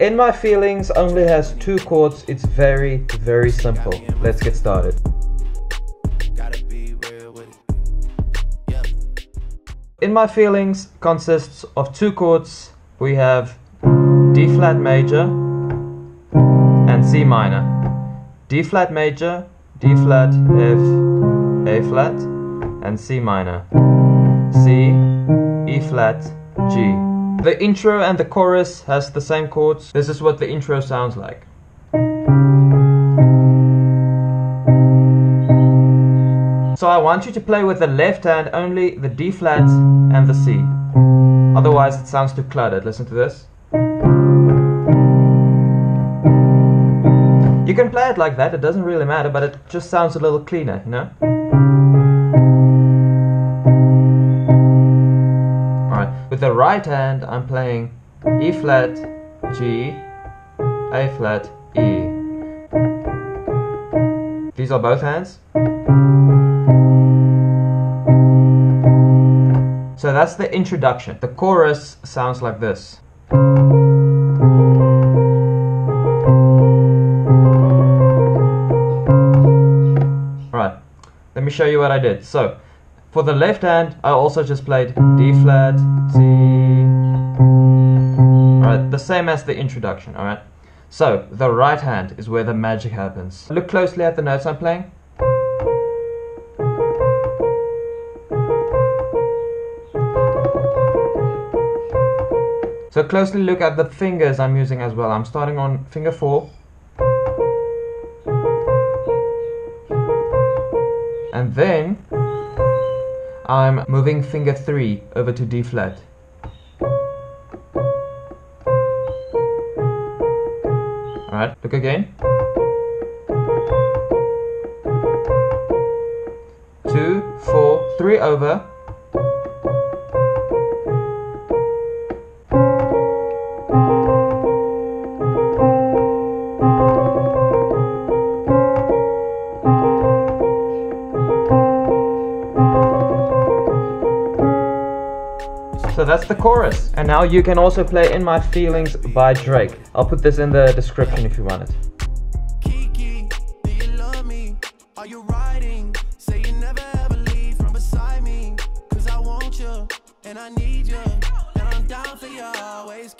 In My Feelings only has two chords. It's very, very simple. Let's get started. In My Feelings consists of two chords. We have D flat major and C minor. D flat major, D flat, F, A flat, and C minor. C, E flat, G. The intro and the chorus has the same chords. This is what the intro sounds like. So I want you to play with the left hand only the D flat and the C. Otherwise it sounds too cluttered. Listen to this. You can play it like that, it doesn't really matter, but it just sounds a little cleaner, you know? The right hand, I'm playing E flat, G, A flat, E. These are both hands. So that's the introduction. The chorus sounds like this. Right, let me show you what I did. So, for the left hand, I also just played D flat, C. Alright, the same as the introduction, alright? So, the right hand is where the magic happens. Look closely at the notes I'm playing. So closely look at the fingers I'm using as well. I'm starting on finger 4. And then I'm moving finger 3 over to D flat. Alright, look again. Two, four, three over. So that's the chorus. And now you can also play In My Feelings by Drake. I'll put this in the description if you want it. Kiki, do you love me? Are you riding? Say you never ever leave from beside me. Cause I want you and I need you. And I'm down for you always.